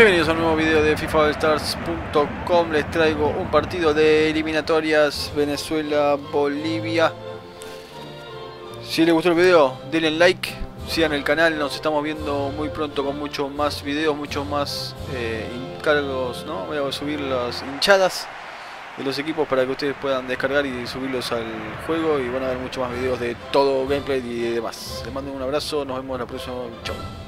Bienvenidos a un nuevo video de FIFAstars.com Les traigo un partido de eliminatorias Venezuela-Bolivia Si les gustó el video, denle like Sigan el canal, nos estamos viendo muy pronto con muchos más videos Muchos más eh, encargos, ¿no? Voy a subir las hinchadas de los equipos para que ustedes puedan descargar y subirlos al juego y van a ver muchos más videos de todo gameplay y demás. Les mando un abrazo, nos vemos en la próxima. Chao.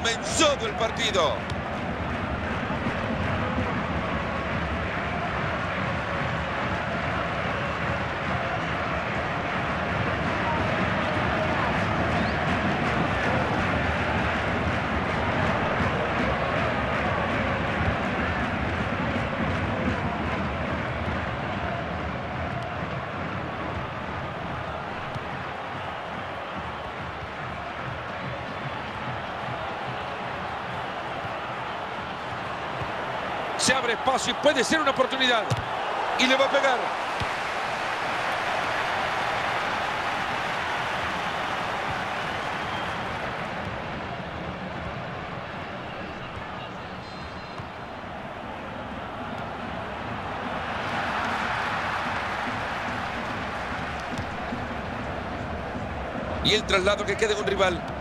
Comenzado el partido. Se abre espacio y puede ser una oportunidad. Y le va a pegar. Y el traslado que queda en un rival.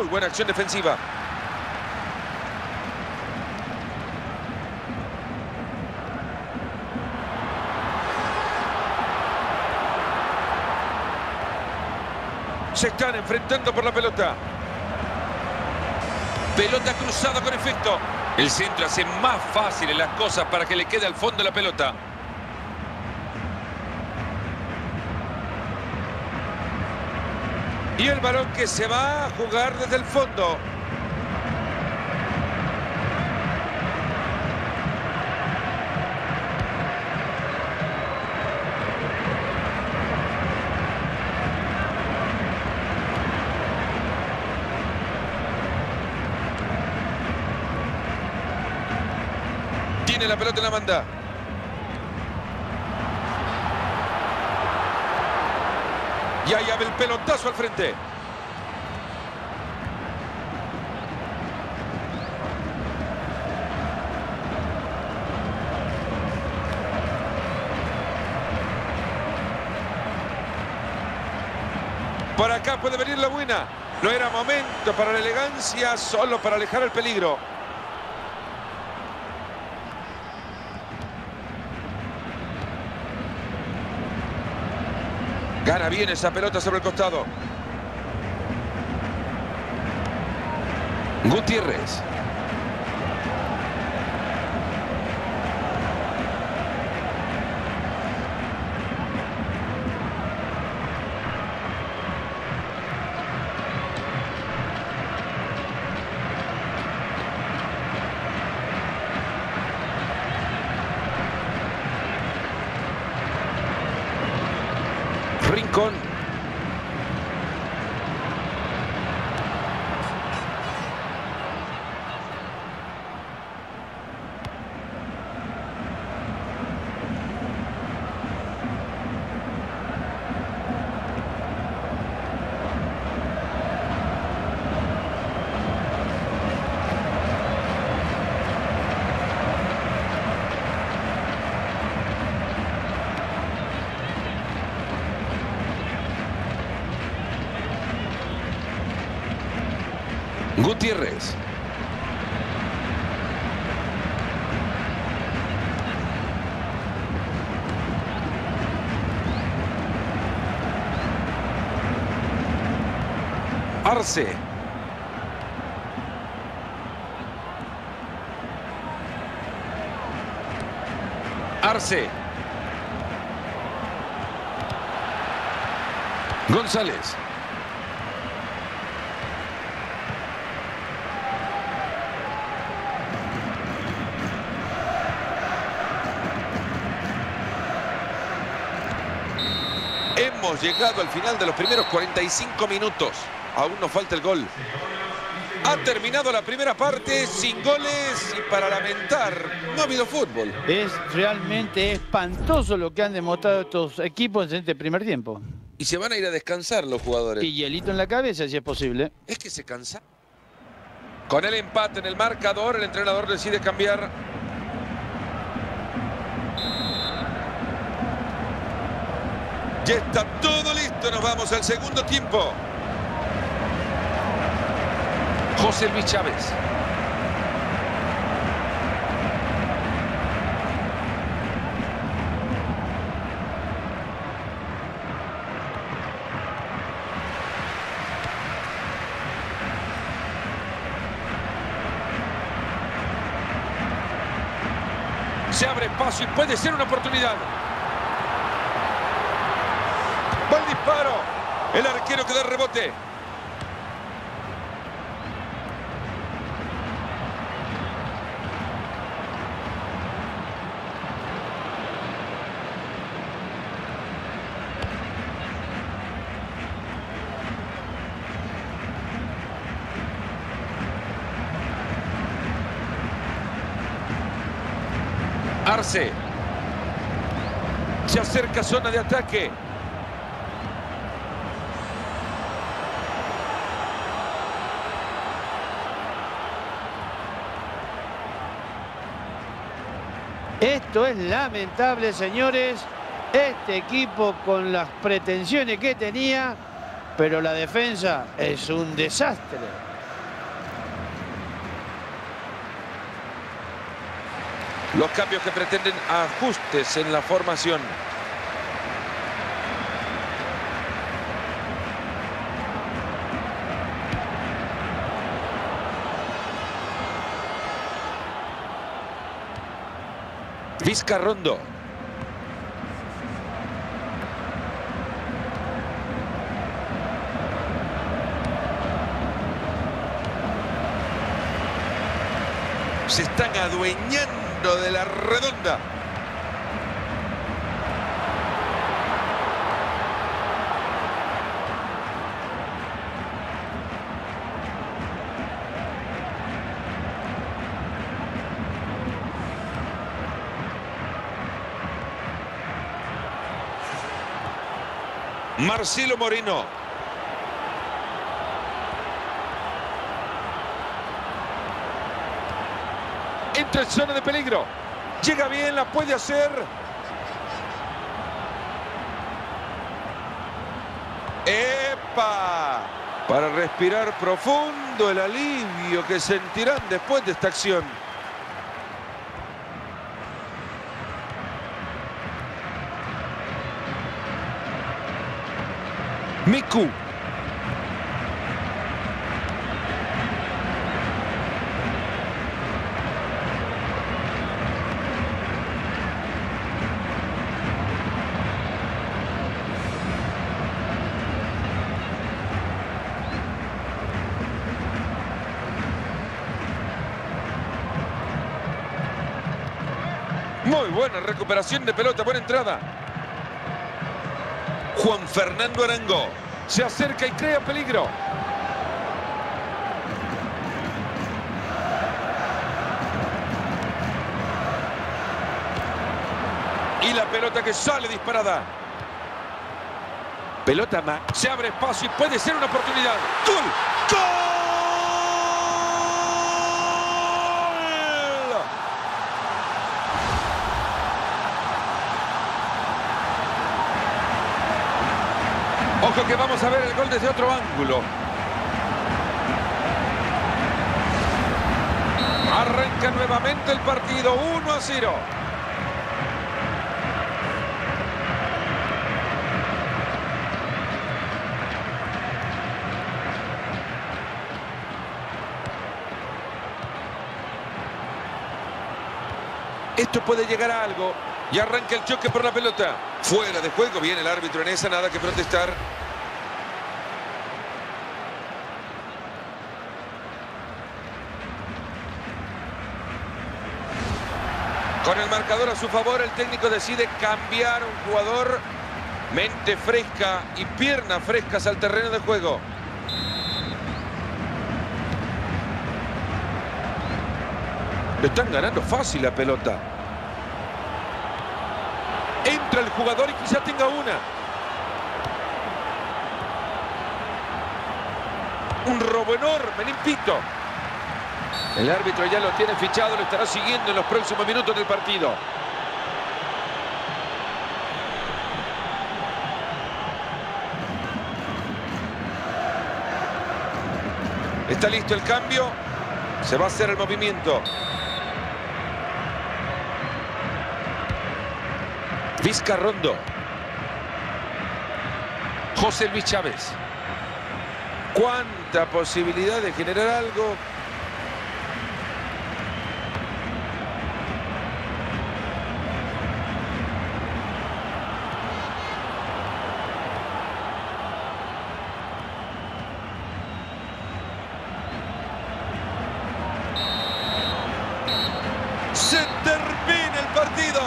Muy buena acción defensiva. Se están enfrentando por la pelota. Pelota cruzada con efecto. El centro hace más fáciles las cosas para que le quede al fondo la pelota. Y el balón que se va a jugar desde el fondo. Tiene la pelota en la banda. Y ahí abre el pelotazo al frente. Por acá puede venir la buena. No era momento para la elegancia, solo para alejar el peligro. Gana bien esa pelota sobre el costado. Gutiérrez. Rincón. Gutiérrez. Arce. Arce. González. Hemos llegado al final de los primeros 45 minutos. Aún nos falta el gol. Ha terminado la primera parte sin goles y para lamentar, no ha habido fútbol. Es realmente espantoso lo que han demostrado estos equipos en este primer tiempo. Y se van a ir a descansar los jugadores. Y hielito en la cabeza si es posible. Es que se cansa. Con el empate en el marcador, el entrenador decide cambiar. Ya está todo listo, nos vamos al segundo tiempo. José Luis Chávez. Se abre espacio y puede ser una oportunidad. Arquero que da rebote. Arce. Se acerca zona de ataque. Esto es lamentable, señores. Este equipo con las pretensiones que tenía, pero la defensa es un desastre. Los cambios que pretenden ajustes en la formación. Vizcarrondo. Se están adueñando de la redonda. Marcelo Moreno. Entra en zona de peligro. Llega bien, la puede hacer. ¡Epa! Para respirar profundo el alivio que sentirán después de esta acción. Miku. Muy buena recuperación de pelota, buena entrada. Juan Fernando Arango se acerca y crea peligro. Y la pelota que sale disparada. Pelota más. Se abre espacio y puede ser una oportunidad. ¡Gol! ¡Gol! Ojo que vamos a ver el gol desde otro ángulo. arranca nuevamente el partido 1 a 0. Esto puede llegar a algo. Y arranca el choque por la pelota. Fuera de juego. Viene el árbitro en esa. Nada que protestar. Con el marcador a su favor, el técnico decide cambiar un jugador. Mente fresca y piernas frescas al terreno de juego. Le están ganando fácil la pelota. Entra el jugador y quizá tenga una. Un robo enorme, limpito. El árbitro ya lo tiene fichado, lo estará siguiendo en los próximos minutos del partido. Está listo el cambio. Se va a hacer el movimiento. Vizcarrondo. José Luis Chávez. ¿Cuánta posibilidad de generar algo? Se termina el partido.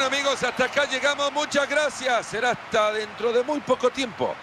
Bueno amigos, hasta acá llegamos. Muchas gracias. Será hasta dentro de muy poco tiempo.